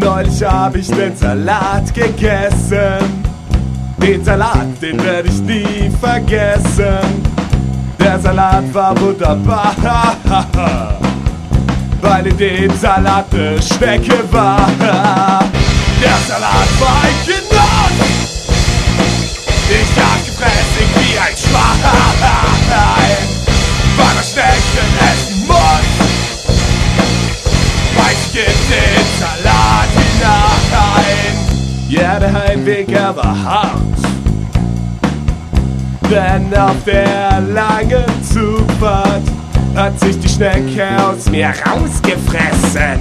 Neulich hab ich den Salat gegessen. Den Salat, den werde ich nie vergessen. Der Salat war wunderbar, weil in dem Salat eine Schnecke war. Der Salat war ein Genuss. Ich hab gefressen wie ein Schwein, weil man Schnecken essen muss. Weiß gibt den Salat hinein. Ja, der Heimweg, war hart. Denn auf der langen Zugfahrt hat sich die Schnecke aus mir rausgefressen.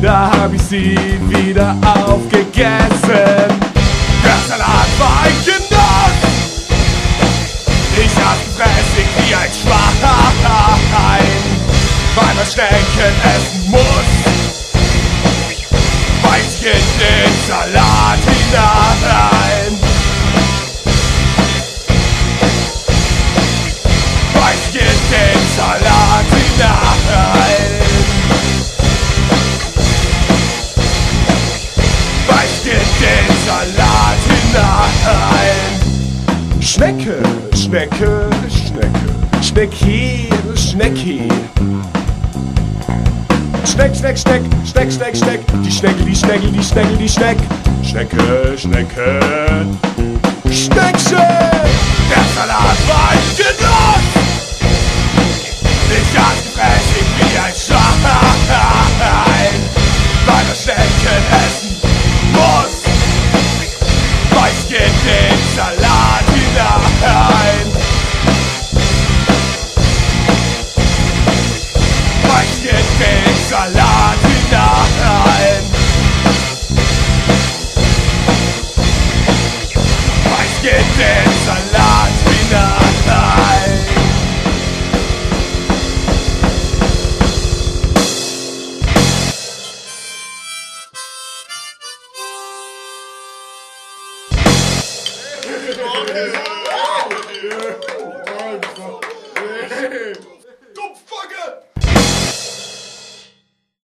Da hab ich sie wieder aufgegessen. Gefressen wie ein Schwein, weil man Schnecken essen muss. Weiß geht den Salat hinein. Weiß geht den Salat hinein. Weiß geht den Salat hinein. Schnecke, Schnecke, Schnecki, Schnecki. Schneck, Schneck, Schneck, Schneck, Schneck, Schneck, die Schnecke, die Schnecke, die Schnecke, die Schneck. Schnecke, Schnecke, Schneckchen. Der Salat war ein Genuss. Ich hab gefressen wie ein Schwein, weil man Schnecken essen muss. Weiß geht den Salat hinein. Yeah.